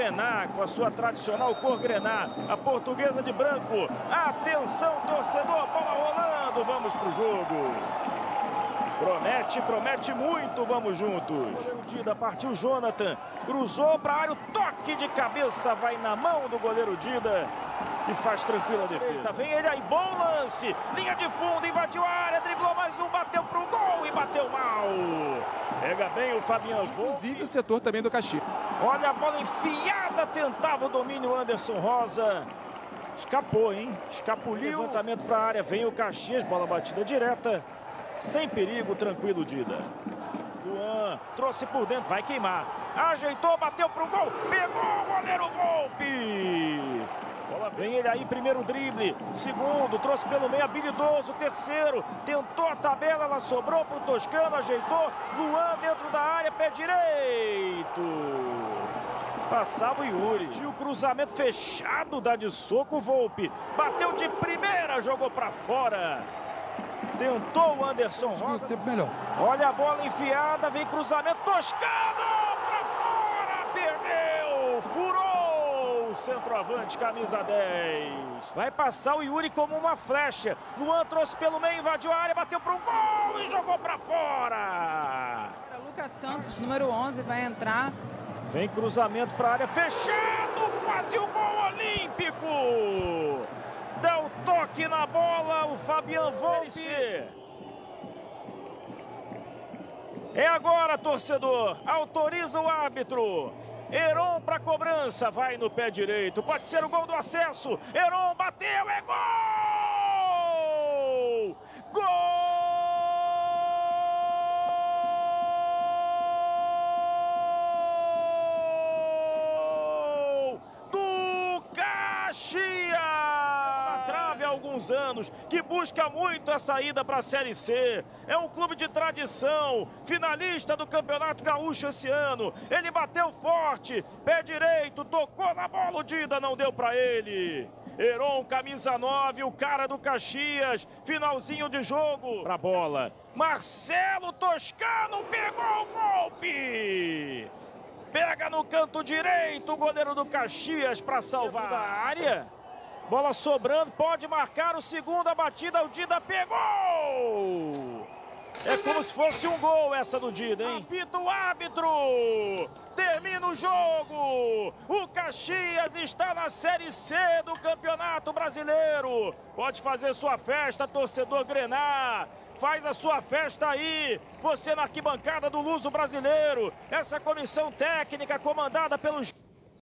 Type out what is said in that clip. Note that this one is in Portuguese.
Grená, com a sua tradicional cor Grená, a portuguesa de branco. Atenção, torcedor, bola rolando, vamos pro jogo. Promete, promete muito, vamos juntos. Dida partiu Jonathan, cruzou para área, o toque de cabeça vai na mão do goleiro Dida e faz tranquila a defesa. Vem ele aí, bom lance, linha de fundo, invadiu a área, driblou mais um, bateu pro gol e bateu mal. Pega bem o Fabiano Inclusive o setor também do Caxias. Olha a bola enfiada, tentava o domínio Anderson Rosa. Escapou, hein? Escapuliu. Levantamento para a área, vem o Caxias, bola batida direta. Sem perigo, tranquilo Dida. Luan trouxe por dentro, vai queimar. Ajeitou, bateu pro gol, pegou o goleiro Volpe. Vem ele aí, primeiro drible, segundo, trouxe pelo meio, habilidoso, terceiro, tentou a tabela, ela sobrou pro Toscano, ajeitou, Luan dentro da área, pé direito. Passava o Yuri. Tinha o cruzamento fechado, dá de soco, Volpe. Bateu de primeira, jogou para fora. Tentou o Anderson Rosa. Tempo melhor. Olha a bola enfiada, vem cruzamento, Toscano para fora, perdeu, furou o centroavante, camisa 10. Vai passar o Yuri como uma flecha. Luan trouxe pelo meio, invadiu a área, bateu para o gol e jogou para fora. Lucas Santos, número 11, vai entrar. Vem cruzamento para a área, fechado, quase o gol olímpico. Dá o toque na bola, o Fabian Volpe. É agora, torcedor. Autoriza o árbitro. Heron para cobrança, vai no pé direito. Pode ser o gol do acesso. Heron bateu, é gol! Gol! do Caxias! Trave há alguns anos, que busca muito a saída para a Série C. É um clube de tradição, finalista do Campeonato Gaúcho esse ano. Ele bateu forte, pé direito, tocou na bola, o Dida não deu para ele. Heron, camisa 9, o cara do Caxias, finalzinho de jogo. Pra bola, Marcelo Toscano pegou o Volpe. Pega no canto direito o goleiro do Caxias para salvar da área. Bola sobrando, pode marcar o segundo, a batida, o Dida pegou! É como se fosse um gol essa do Dida, hein? Apita o árbitro! Termina o jogo! O Caxias está na Série C do Campeonato Brasileiro! Pode fazer sua festa, torcedor Grenar! Faz a sua festa aí, você na arquibancada do Luso Brasileiro. Essa comissão técnica comandada pelos